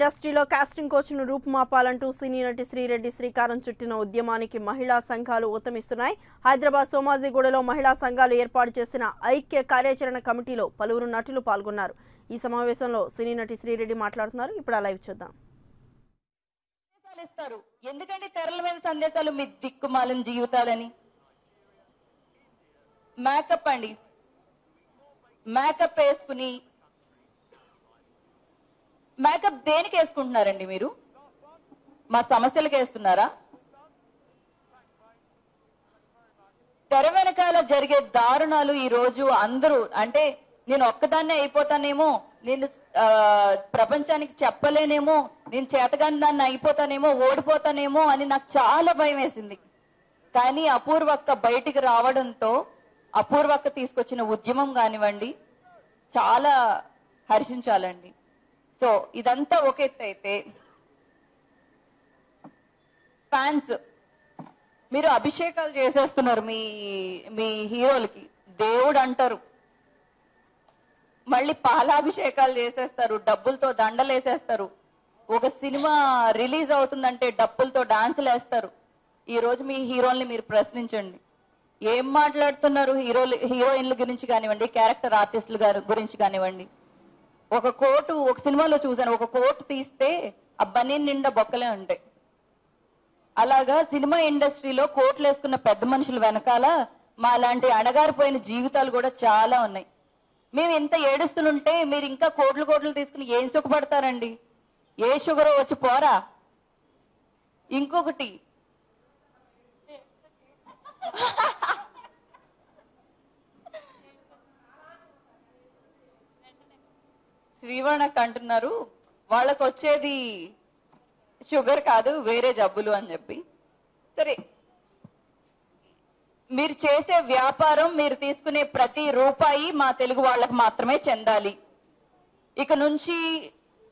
ఇండస్ట్రీలో కాస్టింగ్ కోచ్ను రూపుమాపాలంటూ సినీ నటి శ్రీరెడ్డి శ్రీకారం చుట్టిన ఉద్యమానికి మహిళా సంఘాలు ఊతమిస్తున్నాయి. హైదరాబాద్ సోమాజిగూడలో మహిళా సంఘాలు ఏర్పాటు చేసిన ఐక్య కార్యాచరణ కమిటీలో పలువురు నటులు పాల్గొన్నారు. ఈ సమావేశంలో సినీ నటి శ్రీరెడ్డి మాట్లాడుతున్నారు. ఇప్పుడు ఆ లైవ్ చూద్దాం. ఇస్తారు. ఎందుకంటే తెరల మీద సందేశాలు మీ దిక్కుమాలిన జీవితాలని? మేకప్ అండి. మేకప్ వేసుకుని మేకప్ దేనికి వేసుకుంటున్నారండి మీరు? మా సమస్యలకు వేస్తున్నారా? తెర వెనకాల జరిగే దారుణాలు ఈ రోజు అందరూ అంటే నేను ఒక్కదాన్నే అయిపోతానేమో నేను ప్రపంచానికి చెప్పలేనేమో నేను చేతగాని దాన్ని అయిపోతానేమో ఓడిపోతానేమో అని నాకు చాలా భయం వేసింది. కానీ అపూర్వక్క బయటికి రావడంతో అపూర్వక్క తీసుకొచ్చిన ఉద్యమం కానివ్వండి చాలా హర్షించాలండి. సో ఇదంతా ఒక ఎత్తు అయితే ఫ్యాన్స్ మీరు అభిషేకాలు చేసేస్తున్నారు మీ మీ హీరోలకి. దేవుడు అంటారు మళ్ళీ పాలాభిషేకాలు చేసేస్తారు డబ్బులతో దండలు వేసేస్తారు ఒక సినిమా రిలీజ్ అవుతుందంటే డబ్బులతో డాన్సులు వేస్తారు ఈ రోజు మీ హీరోల్ని మీరు ప్రశ్నించండి. ఏం మాట్లాడుతున్నారు హీరోలు హీరోయిన్ల గురించి కానివ్వండి క్యారెక్టర్ ఆర్టిస్టులు గారి గురించి కానివ్వండి. ఒక కోటు ఒక సినిమాలో చూశాను. ఒక కోటు తీస్తే ఆ బనీన్ నిండా బొక్కలే ఉంటాయి. అలాగా సినిమా ఇండస్ట్రీలో కోట్లు వేసుకున్న పెద్ద మనుషుల వెనకాల మా లాంటి అణగారిపోయిన జీవితాలు కూడా చాలా ఉన్నాయి. మేము ఇంత ఏడుస్తుంటే మీరు ఇంకా కోట్లు కోట్లు తీసుకుని ఏం సుఖపడతారండి? ఏ షుగర్ వచ్చి పోరా? ఇంకొకటి. శ్రీవణక్ అంటున్నారు వాళ్ళకు వచ్చేది షుగర్ కాదు వేరే జబ్బులు అని చెప్పి. సరే మీరు చేసే వ్యాపారం మీరు తీసుకునే ప్రతి రూపాయి మా తెలుగు వాళ్ళకి మాత్రమే చెందాలి. ఇక నుంచి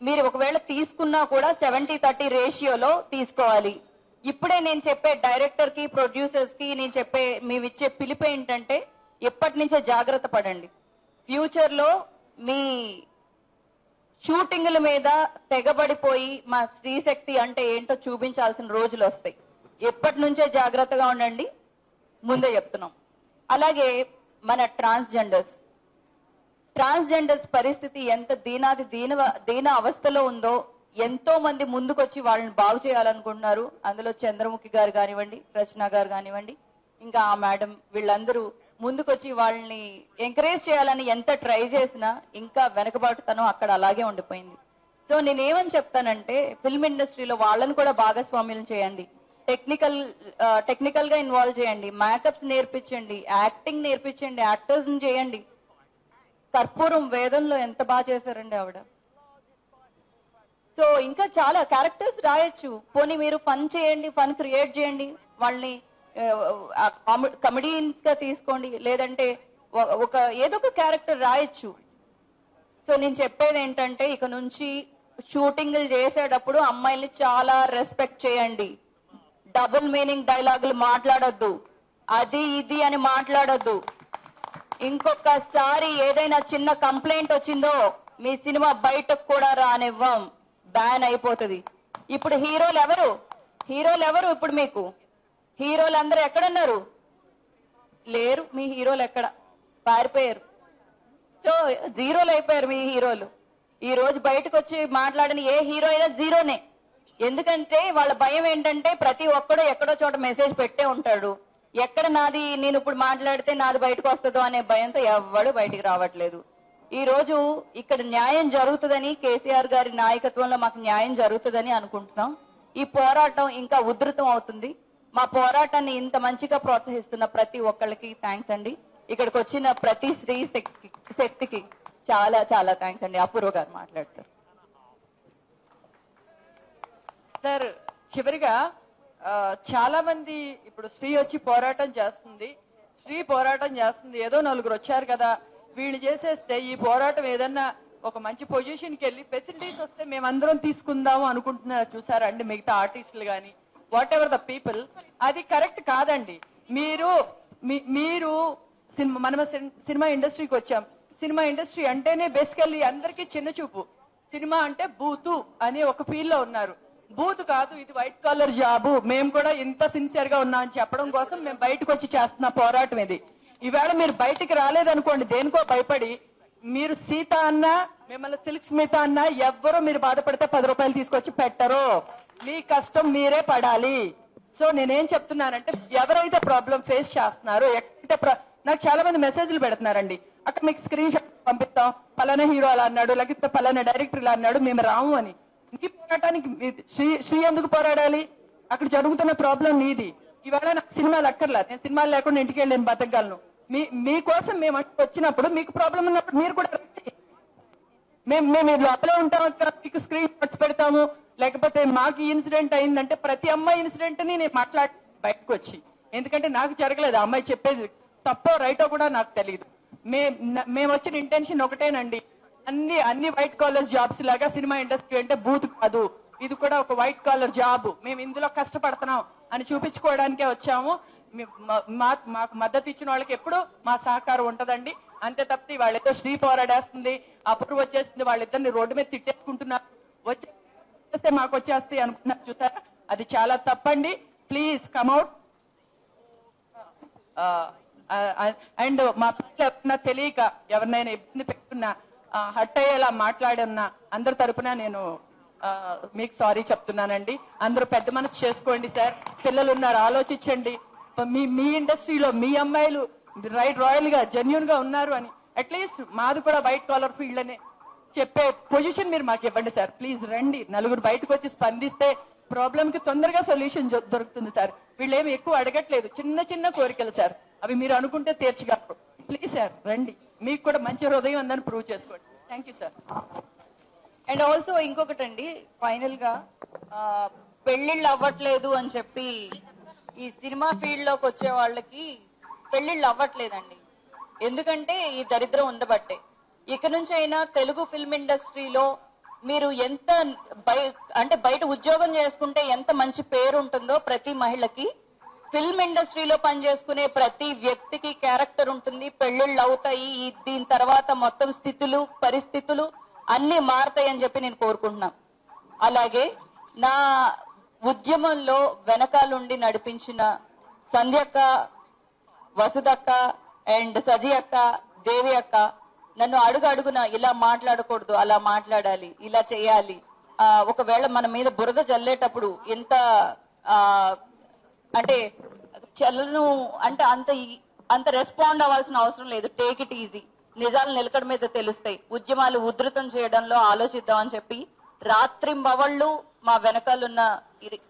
మీరు ఒకవేళ తీసుకున్నా కూడా సెవెంటీ థర్టీ రేషియోలో తీసుకోవాలి. ఇప్పుడే నేను చెప్పే డైరెక్టర్కి ప్రొడ్యూసర్స్కి నేను చెప్పే మేము ఇచ్చే పిలుపు ఏంటంటే ఎప్పటి నుంచే జాగ్రత్త పడండి. ఫ్యూచర్లో మీ షూటింగ్ల మీద తెగబడిపోయి మా స్త్రీశక్తి అంటే ఏంటో చూపించాల్సిన రోజులు వస్తాయి. ఎప్పటి నుంచే జాగ్రత్తగా ఉండండి. ముందే చెప్తున్నాం. అలాగే మన ట్రాన్స్జెండర్స్. ట్రాన్స్జెండర్స్ పరిస్థితి ఎంత దీనాది దీన దీన అవస్థలో ఉందో ఎంతో మంది ముందుకొచ్చి వాళ్ళని బాగు చేయాలనుకుంటున్నారు. అందులో చంద్రముఖి గారు కానివ్వండి రచన గారు కానివ్వండి ఇంకా ఆ మేడం వీళ్ళందరూ ముందుకొచ్చి వాళ్ళని ఎంకరేజ్ చేయాలని ఎంత ట్రై చేసినా ఇంకా వెనకబాటుతనం అక్కడ అలాగే ఉండిపోయింది. సో నేనేమని చెప్తానంటే ఫిల్మ్ ఇండస్ట్రీలో వాళ్ళని కూడా భాగస్వామ్యం చేయండి. టెక్నికల్ టెక్నికల్గా ఇన్వాల్వ్ చేయండి. మేకప్స్ నేర్పించండి. యాక్టింగ్ నేర్పించండి. యాక్టర్స్ చేయండి. కర్పూరం వేదంలో ఎంత బాగా చేశారండి ఆవిడ. సో ఇంకా చాలా క్యారెక్టర్స్ రాయొచ్చు. పోనీ మీరు ఫన్ చేయండి ఫన్ క్రియేట్ చేయండి. వాళ్ళని కమెడియన్స్గా తీసుకోండి. లేదంటే ఒక- ఏదో ఒక క్యారెక్టర్ రాయొచ్చు. సో నేను చెప్పేది ఏంటంటే ఇక నుంచి షూటింగ్లు చేసేటప్పుడు అమ్మాయిల్ని చాలా రెస్పెక్ట్ చేయండి. డబుల్ మీనింగ్ డైలాగులు మాట్లాడొద్దు. అది ఇది అని మాట్లాడొద్దు. ఇంకొకసారి ఏదైనా చిన్న కంప్లైంట్ వచ్చిందో మీ సినిమా బయటకు కూడా రానివ్వం. బ్యాన్ అయిపోతుంది. ఇప్పుడు హీరోలు ఎవరు? హీరోలు ఎవరు ఇప్పుడు మీకు? హీరోలు అందరూ ఎక్కడున్నారు? లేరు. మీ హీరోలు ఎక్కడ? పారిపోయారు. సో జీరోలు అయిపోయారు మీ హీరోలు. ఈ రోజు బయటకు వచ్చి మాట్లాడిన ఏ హీరో అయినా జీరోనే. ఎందుకంటే వాళ్ళ భయం ఏంటంటే ప్రతి ఒక్కడు ఎక్కడో చోట మెసేజ్ పెట్టే ఉంటాడు. ఎక్కడ నాది నేను ఇప్పుడు మాట్లాడితే నాది బయటకు వస్తుందో అనే భయంతో ఎవ్వడు బయటికి రావట్లేదు. ఈ రోజు ఇక్కడ న్యాయం జరుగుతుందని కేసీఆర్ గారి నాయకత్వంలో మాకు న్యాయం జరుగుతుందని అనుకుంటున్నాం. ఈ పోరాటం ఇంకా ఉధృతం అవుతుంది. మా పోరాటాన్ని ఇంత మంచిగా ప్రోత్సహిస్తున్న ప్రతి ఒక్కళ్ళకి థ్యాంక్స్ అండి. ఇక్కడికి వచ్చిన ప్రతి స్త్రీ శక్తి శక్తికి చాలా చాలా థ్యాంక్స్ అండి. అపూర్వ గారు మాట్లాడతారు. సార్ చివరిగా చాలా మంది ఇప్పుడు స్త్రీ వచ్చి పోరాటం చేస్తుంది. స్త్రీ పోరాటం చేస్తుంది. ఏదో నలుగురు వచ్చారు కదా. వీళ్ళు చేసేస్తే ఈ పోరాటం ఏదన్నా ఒక మంచి పొజిషన్కి వెళ్ళి ఫెసిలిటీస్ వస్తే మేమందరం తీసుకుందాము అనుకుంటున్నారు చూసారండి మిగతా ఆర్టిస్టులు కానీ వాట్ ఎవర్ ద పీపుల్ అది కరెక్ట్ కాదండి. మీరు మీరు సినిమా మనం సిన్- సినిమా ఇండస్ట్రీకి వచ్చాం. సినిమా ఇండస్ట్రీ అంటేనే బేసికల్లీ అందరికీ చిన్న చూపు. సినిమా అంటే బూతు అని ఒక ఫీల్లో ఉన్నారు. బూత్ కాదు ఇది వైట్ కాలర్ జాబు. మేము కూడా ఇంత సిన్సియర్గా ఉన్నామని చెప్పడం కోసం మేము బయటకు వచ్చి చేస్తున్న పోరాటం ఇది. ఈవేళ మీరు బయటికి రాలేదనుకోండి దేనికో భయపడి మీరు సీత అన్నా మిమ్మల్ని సిల్క్ స్మిత అన్నా ఎవ్వరూ మీరు బాధపడితే పది రూపాయలు తీసుకొచ్చి పెట్టరు. మీ కష్టం మీరే పడాలి. సో నేనేం చెప్తున్నానంటే ఎవరైతే ప్రాబ్లం ఫేస్ చేస్తున్నారో ఎక్కడైతే నాకు చాలా మంది మెసేజ్లు పెడుతున్నారండి. అక్కడ మీకు స్క్రీన్ షాట్ పంపిస్తాం పలానా హీరో అలా అన్నాడు లేకపోతే పలానా డైరెక్టర్ ఇలా అన్నాడు మేము రాము అని. నీ పోరాటానికి శ్రీ శ్రీ ఎందుకు పోరాడాలి? అక్కడ జరుగుతున్న ప్రాబ్లం నీది. ఇవాళ నాకు సినిమాలు అక్కర్లా నేను సినిమాలు లేకుండా ఇంటికి వెళ్ళి నేను బతకగలను. మీ మీకోసం మేము వచ్చినప్పుడు మీకు ప్రాబ్లం ఉన్నప్పుడు మీరు కూడా మేము మేము లోపలే లోపల ఉంటాం అక్కడ. మీకు స్క్రీన్ షాట్స్ పెడతాము. లేకపోతే మాకు ఇన్సిడెంట్ అయిందంటే ప్రతి అమ్మాయి ఇన్సిడెంట్ని నేను మాట్లాడి బయటకు వచ్చి ఎందుకంటే నాకు జరగలేదు. ఆ అమ్మాయి చెప్పేది తప్పో రైటో కూడా నాకు తెలియదు మే మేము వచ్చిన ఇంటెన్షన్ ఒకటేనండి. అన్ని అన్ని వైట్ కాలర్ జాబ్స్ లాగా సినిమా ఇండస్ట్రీ అంటే బూత్ కాదు. ఇది కూడా ఒక వైట్ కాలర్ జాబ్ మేము ఇందులో కష్టపడుతున్నాం అని చూపించుకోవడానికే వచ్చాము. మా- మాకు మద్దతు ఇచ్చిన వాళ్ళకి ఎప్పుడు మా సహకారం ఉంటదండి. అంతే తప్పితే వాళ్ళేదో శ్రీ పోరాడేస్తుంది అప్పుడు వచ్చేస్తుంది వాళ్ళిద్దరిని రోడ్డు మీద తిట్టేసుకుంటున్నారు. వచ్చేస్తే మాకు వచ్చేస్తాయి అనుకున్నారు చూసారా? అది చాలా తప్పండి. ప్లీజ్ కమ్అట్ అండ్ మా పిల్లలు ఎవరన్నా తెలియక ఎవరినైనా ఇబ్బంది పెట్టుకున్నా హట్ అయ్యేలా మాట్లాడున్నా అందరి తరపున నేను మీకు సారీ చెప్తున్నానండి. అందరూ పెద్ద మనసు చేసుకోండి సార్. పిల్లలు ఉన్నారు ఆలోచించండి. మీ మీ ఇండస్ట్రీలో మీ అమ్మాయిలు రైట్ రాయల్గా జెన్యున్గా ఉన్నారు అని అట్లీస్ట్ మాది కూడా వైట్ కాలర్ ఫీల్డ్ అనే చెప్పే పొజిషన్ మీరు మాకు ఇవ్వండి సార్. ప్లీజ్ రండి. నలుగురు బయటకు వచ్చి స్పందిస్తే ప్రాబ్లం కి తొందరగా సొల్యూషన్ దొరుకుతుంది సార్. వీళ్ళు ఏమి ఎక్కువ అడగట్లేదు. చిన్న చిన్న కోరికలు సార్. అవి మీరు అనుకుంటే తీర్చగలరు. ప్లీజ్ సార్ రండి. మీకు కూడా మంచి హృదయం ఉందని ప్రూవ్ చేసుకోండి. Thank you sir and also ఇంకొకటండి ఫైనల్గా పెళ్ళిళ్ళు అవ్వట్లేదు అని చెప్పి ఈ సినిమా ఫీల్డ్లోకి వచ్చే వాళ్ళకి పెళ్ళిళ్ళు అవ్వట్లేదండి. ఎందుకంటే ఈ దరిద్రం ఉండబట్టే. ఇక నుంచి అయినా తెలుగు ఫిల్మ్ ఇండస్ట్రీలో మీరు ఎంత బయ అంటే బయట ఉద్యోగం చేసుకుంటే ఎంత మంచి పేరు ఉంటుందో ప్రతి మహిళకి ఫిల్మ్ ఇండస్ట్రీలో పనిచేసుకునే ప్రతి వ్యక్తికి క్యారెక్టర్ ఉంటుంది. పెళ్ళిళ్ళు అవుతాయి. దీని తర్వాత మొత్తం స్థితులు పరిస్థితులు అన్ని మారుతాయి అని చెప్పి నేను కోరుకుంటున్నాను అలాగే నా ఉద్యమంలో వెనకాలుండి నడిపించిన సంధ్యక్క వసుదక్క అండ్ సజీ అక్క దేవి అక్క నన్ను అడుగు అడుగున ఇలా మాట్లాడకూడదు అలా మాట్లాడాలి ఇలా చేయాలి. ఆ, ఒకవేళ మన మీద బురద జల్లేటప్పుడు ఎంత ఆ, అంటే చల్లను అంటే అంత అంత రెస్పాండ్ అవ్వాల్సిన అవసరం లేదు. Take it easy. నిజాలు నిలకడ మీద తెలుస్తాయి. ఉద్యమాలు ఉధృతం చేయడంలో ఆలోచిద్దామని చెప్పి రాత్రింబవళ్ళు మా వెనకాలన్న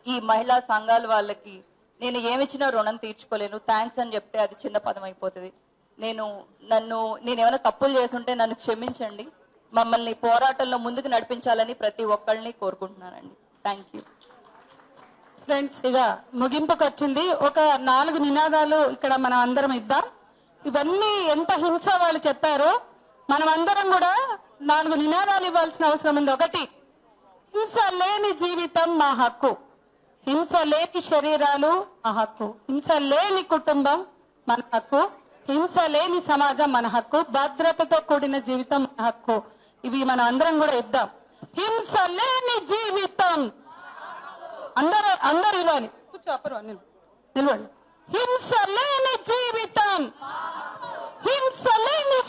ఈ మహిళా సంఘాల వాళ్ళకి నేను ఏమిచ్చినా రుణం తీర్చుకోలేను. థ్యాంక్స్ అని చెప్తే అది చిన్న పదం అయిపోతుంది. నేను నన్ను నేను ఏమైనా తప్పులు చేసుంటే నన్ను క్షమించండి. మమ్మల్ని పోరాటంలో ముందుకు నడిపించాలని ప్రతి ఒక్కళ్ళని కోరుకుంటున్నానండి. థ్యాంక్ యూ ఫ్రెండ్స్ ఇక ముగింపుకు వచ్చింది. ఒక నాలుగు నినాదాలు ఇక్కడ మనం అందరం ఇద్దాం. ఇవన్నీ ఎంత హింస వాళ్ళు చెప్పారో మనం అందరం కూడా నాలుగు నినాదాలు ఇవ్వాల్సిన అవసరం ఉంది. ఒకటి హింస లేని జీవితం మా హక్కు. హింస లేని శరీరాలు మా హక్కు. హింస లేని కుటుంబం మన హక్కు. హింస లేని సమాజం మన హక్కు. భద్రతతో కూడిన జీవితం మన హక్కు. ఇవి మనం అందరం కూడా ఇద్దాం హింస లేని జీవితం. అందరూ అందరు ఇవ్వాలి కూర్చో అప్పరు నిలవండి. హింస లేని జీవితం. హింస లేని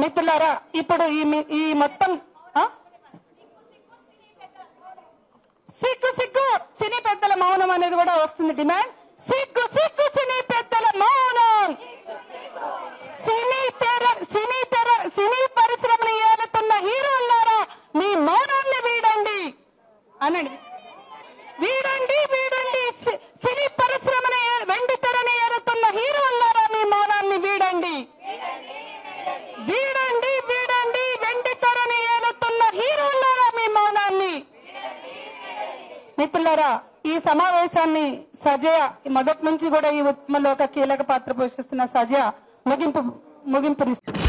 మిత్రులారా ఇప్పుడు ఈ ఈ మొత్తం సిగ్గు సిగ్గు చిని పెద్దల మౌనం అనేది కూడా వస్తుంది. డిమాండ్? సిగ్గు సిగ్గు చిని పెద్దల మౌనం! సినీ తెర సినీ తెర సినీ పరిశ్రమను ఏలుతున్న హీరోలారా మీ మౌనాన్ని వీడండి! అనండి. ఉద్యమాన్ని సజయ మొదటి నుంచి కూడా ఈ ఉద్యమంలో ఒక కీలక పాత్ర పోషిస్తున్న సజయ ముగింపు ముగింపునిస్తుంది.